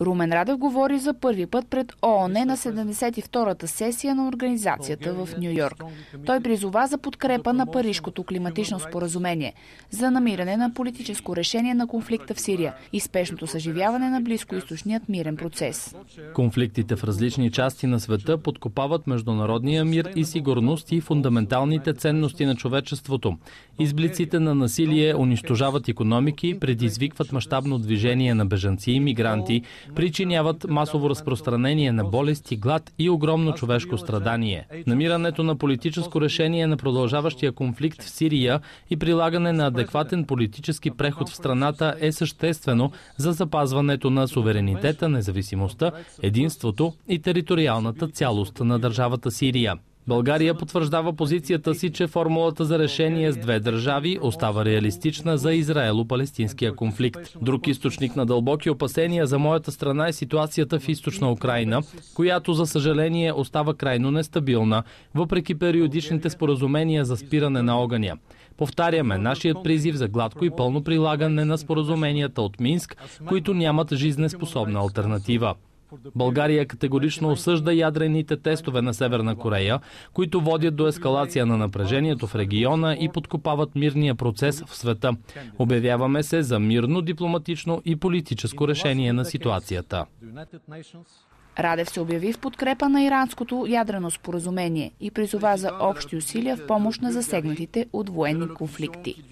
Румен Радев говори за първи път пред ООН на 72-та сесия на организацията в Нью Йорк. Той призова за подкрепа на Парижкото климатично споразумение, за намиране на политическо решение на конфликта в Сирия и спешното съживяване на близкоисточният мирен процес. Конфликтите в различни части на света подкопават международния мир и сигурност и фундаменталните ценности на човечеството. Изблиците на насилие унищожават економики, предизвикват мащабно движение на бежанци и мигранти, причиняват масово разпространение на болести, глад и огромно човешко страдание. Намирането на политическо решение на продължаващия конфликт в Сирия и прилагане на адекватен политически преход в страната е съществено за запазването на суверенитета, независимостта, единството и териториалната цялост на държавата Сирия. България потвърждава позицията си, че формулата за решение с две държави остава реалистична за Израело-палестинския конфликт. Друг източник на дълбоки опасения за моята страна е ситуацията в източна Украина, която за съжаление остава крайно нестабилна, въпреки периодичните споразумения за спиране на огъня. Повтаряме нашият призив за гладко и пълно прилагане на споразуменията от Минск, които нямат жизнеспособна альтернатива. България категорично осъжда ядрените тестове на Северна Корея, които водят до ескалация на напрежението в региона и подкопават мирния процес в света. Обявяваме се за мирно, дипломатично и политическо решение на ситуацията. Радев се обяви в подкрепа на иранското ядрено споразумение и призова за общи усилия в помощ на засегнатите от военни конфликти.